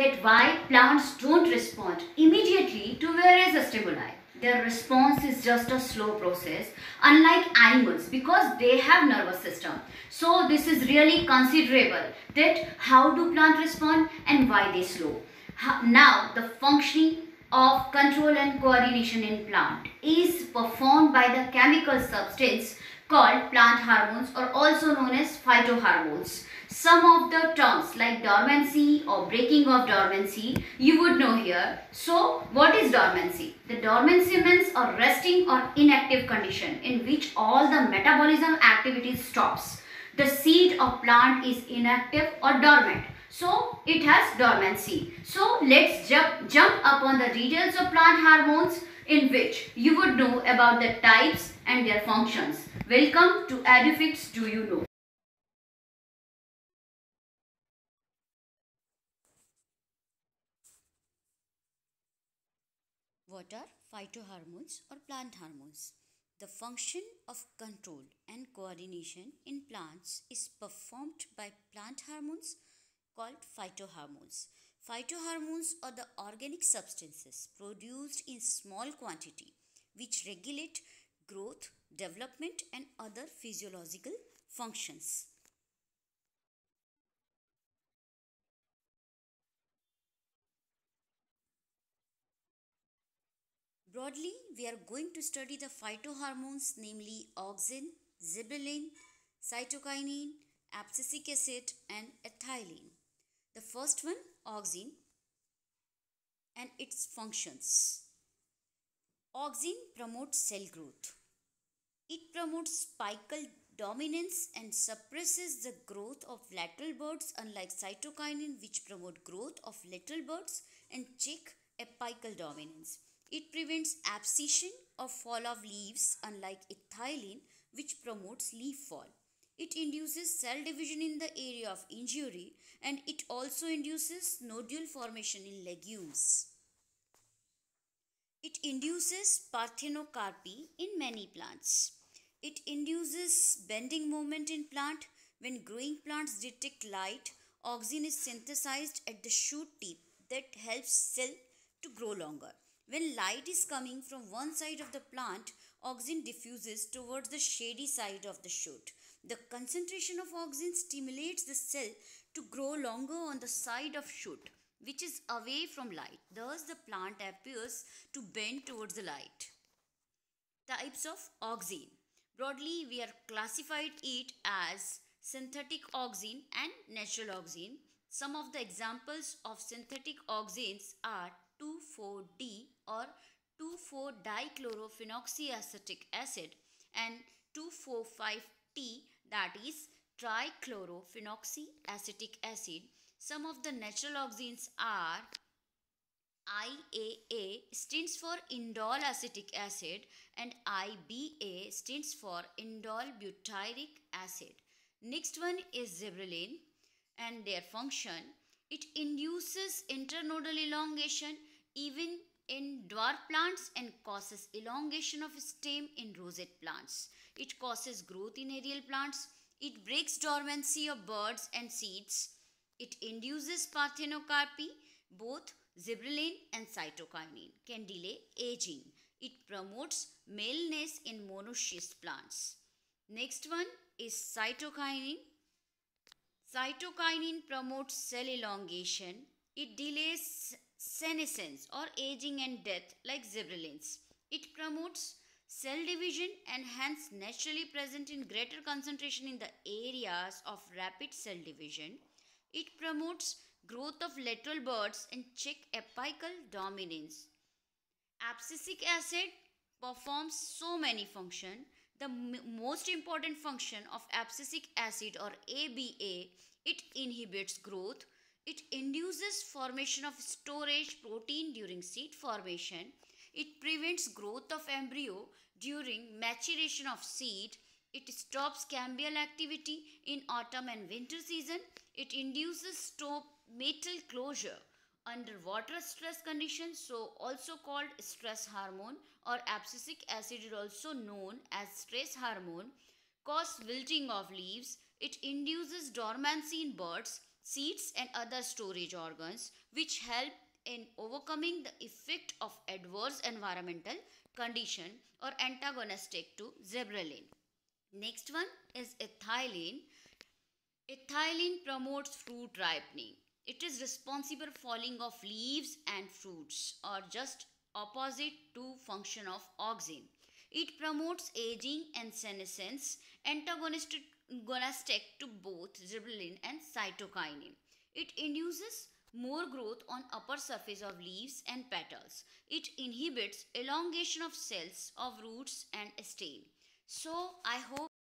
that why plants don't respond immediately to various stimuli. Their response is just a slow process, unlike animals, because they have nervous system. So this is really considerable that how do plant respond and why they slow. Now the functioning of control and coordination in plant is performed by the chemical substance called plant hormones or also known as phytohormones. Some of the terms like dormancy or breaking of dormancy you would know here. So what is dormancy? The dormancy means a resting or inactive condition in which all the metabolism activity stops. The seed of plant is inactive or dormant. So it has dormancy. So let's jump, jump upon the details of plant hormones in which you would know about the types and their functions. Welcome to EduFacts Do You Know. What are phytohormones or plant hormones? The function of control and coordination in plants is performed by plant hormones called phytohormones. Phytohormones are the organic substances produced in small quantity which regulate growth, development and other physiological functions. Broadly, we are going to study the phytohormones namely auxin, gibberellin, cytokinin, abscisic acid and ethylene. The first one, auxin and its functions. Auxin promotes cell growth. It promotes apical dominance and suppresses the growth of lateral buds unlike cytokinin which promote growth of lateral buds and check apical dominance. It prevents abscission or fall of leaves unlike ethylene which promotes leaf fall. It induces cell division in the area of injury and it also induces nodule formation in legumes. It induces parthenocarpy in many plants. It induces bending movement in plant. When growing plants detect light, auxin is synthesized at the shoot tip that helps cell to grow longer. When light is coming from one side of the plant, auxin diffuses towards the shady side of the shoot. The concentration of auxin stimulates the cell to grow longer on the side of shoot which is away from light. Thus the plant appears to bend towards the light. Types of auxin. Broadly we are classified it as synthetic auxin and natural auxin. Some of the examples of synthetic auxins are 2,4-D or 2,4-dichlorophenoxyacetic acid and 2,4,5-T that is trichlorophenoxyacetic acid. Some of the natural auxins are IAA stands for indole acetic acid and IBA stands for indole butyric acid. Next one is gibberellin and their function. It induces internodal elongation even in dwarf plants and causes elongation of stem in rosette plants. It causes growth in aerial plants. It breaks dormancy of buds and seeds. It induces parthenocarpy. Both gibberellin and cytokinin can delay aging. It promotes maleness in monoecious plants. Next one is cytokinin. Cytokinin promotes cell elongation. It delays senescence or aging and death like gibberellins. It promotes cell division and hence naturally present in greater concentration in the areas of rapid cell division. It promotes growth of lateral buds and check apical dominance. Abscisic acid performs so many functions. The most important function of abscisic acid or ABA, it inhibits growth, it induces formation of storage protein during seed formation. It prevents growth of embryo during maturation of seed. It stops cambial activity in autumn and winter season. It induces stomatal closure under water stress conditions so also called stress hormone or abscisic acid is also known as stress hormone cause wilting of leaves it induces dormancy in buds seeds and other storage organs which help in overcoming the effect of adverse environmental condition or antagonistic to gibberellin. Next one is ethylene. Ethylene promotes fruit ripening. It is responsible falling of leaves and fruits or just opposite to function of auxin. It promotes aging and senescence, antagonistic to stick to both gibberellin and cytokinin. It induces more growth on upper surface of leaves and petals. It inhibits elongation of cells of roots and stem. So I hope